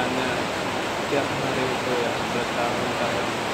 tanya tiap hari itu ya bertahun-tahun.